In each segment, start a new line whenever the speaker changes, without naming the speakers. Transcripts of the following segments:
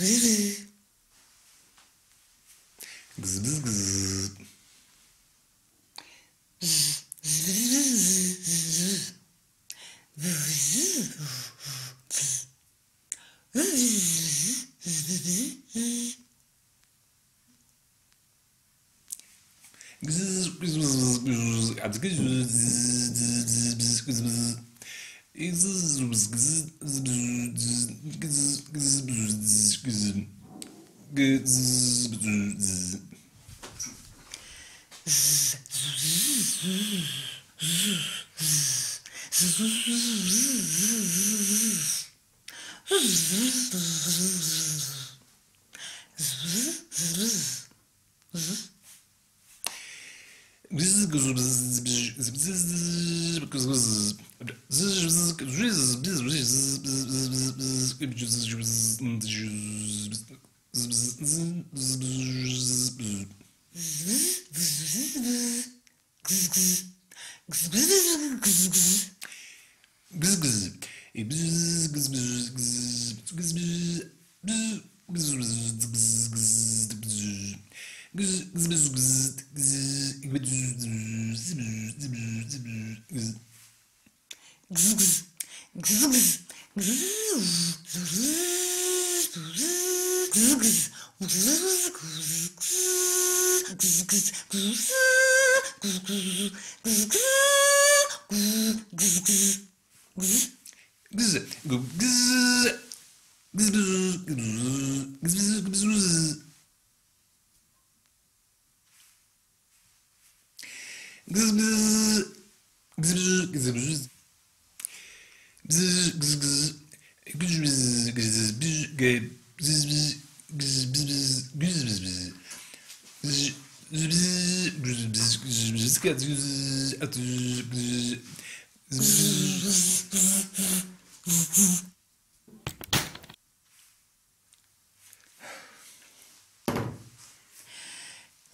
Really? Zzzz. E, gız gız. Gız gız gız gız gız gız Gız. Gız. Gız. Gız. Gız. Gız. Gız. Gız. Gız. Gız.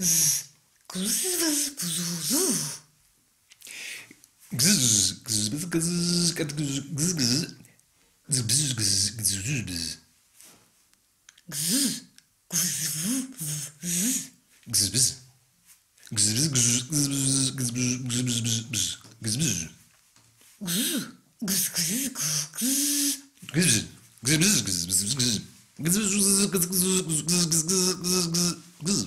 Zzz. Gız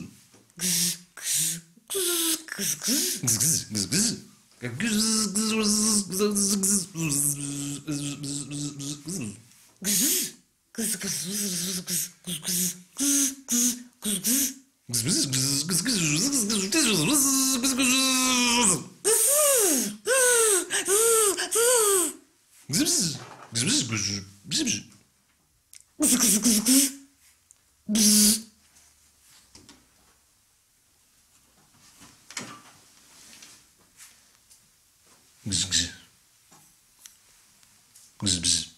Gız gız. Bzz, bzz.